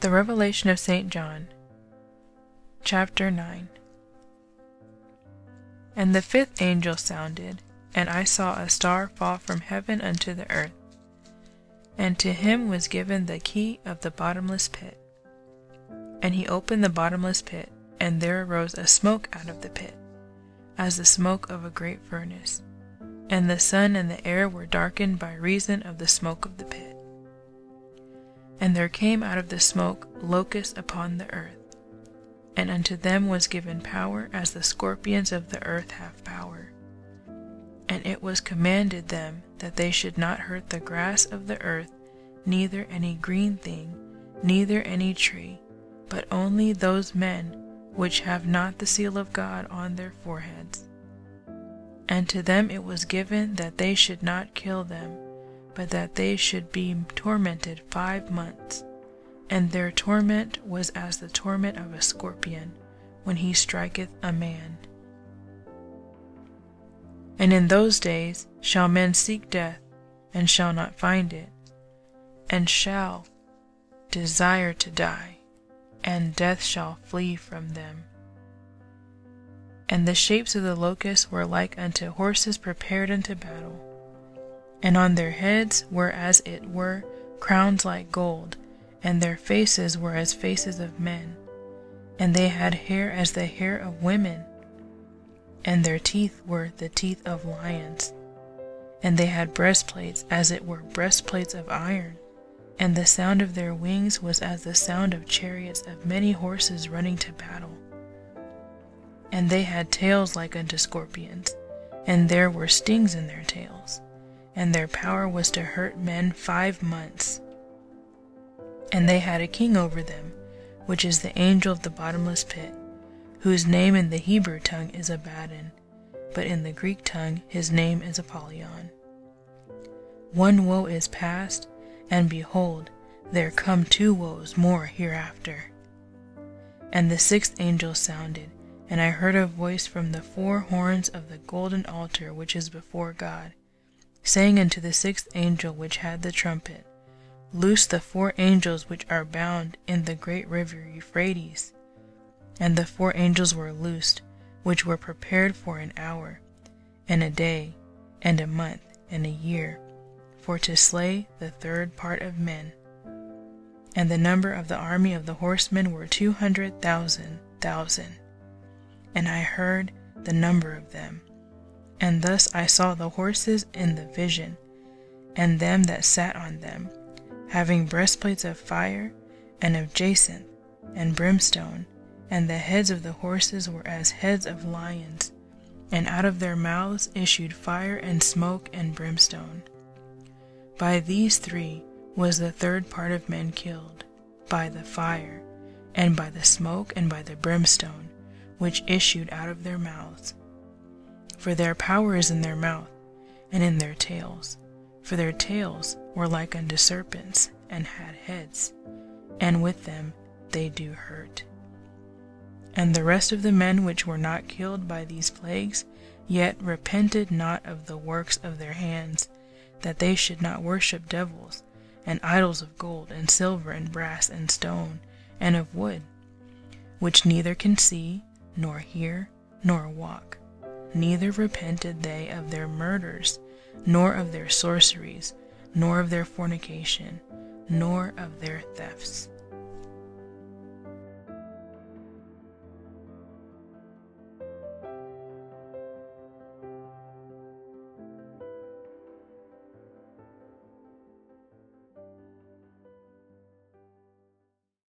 The Revelation of St. John, chapter 9. And the fifth angel sounded, and I saw a star fall from heaven unto the earth. And to him was given the key of the bottomless pit. And he opened the bottomless pit, and there arose a smoke out of the pit, as the smoke of a great furnace. And the sun and the air were darkened by reason of the smoke of the pit. And there came out of the smoke locusts upon the earth, and unto them was given power as the scorpions of the earth have power. And it was commanded them that they should not hurt the grass of the earth, neither any green thing, neither any tree, but only those men which have not the seal of God on their foreheads. And to them it was given that they should not kill them but that they should be tormented five months. And their torment was as the torment of a scorpion when he striketh a man. And in those days shall men seek death, and shall not find it, and shall desire to die, and death shall flee from them. And the shapes of the locusts were like unto horses prepared unto battle and on their heads were as it were crowns like gold, and their faces were as faces of men, and they had hair as the hair of women, and their teeth were the teeth of lions, and they had breastplates as it were breastplates of iron, and the sound of their wings was as the sound of chariots of many horses running to battle. And they had tails like unto scorpions, and there were stings in their tails and their power was to hurt men five months. And they had a king over them, which is the angel of the bottomless pit, whose name in the Hebrew tongue is Abaddon, but in the Greek tongue his name is Apollyon. One woe is past, and behold, there come two woes more hereafter. And the sixth angel sounded, and I heard a voice from the four horns of the golden altar which is before God saying unto the sixth angel which had the trumpet, Loose the four angels which are bound in the great river Euphrates. And the four angels were loosed, which were prepared for an hour, and a day, and a month, and a year, for to slay the third part of men. And the number of the army of the horsemen were two hundred thousand thousand. And I heard the number of them, and thus I saw the horses in the vision, and them that sat on them, having breastplates of fire, and of jacinth, and brimstone, and the heads of the horses were as heads of lions, and out of their mouths issued fire and smoke and brimstone. By these three was the third part of men killed, by the fire, and by the smoke, and by the brimstone, which issued out of their mouths for their power is in their mouth, and in their tails. For their tails were like unto serpents, and had heads, and with them they do hurt. And the rest of the men which were not killed by these plagues, yet repented not of the works of their hands, that they should not worship devils, and idols of gold, and silver, and brass, and stone, and of wood, which neither can see, nor hear, nor walk neither repented they of their murders, nor of their sorceries, nor of their fornication, nor of their thefts.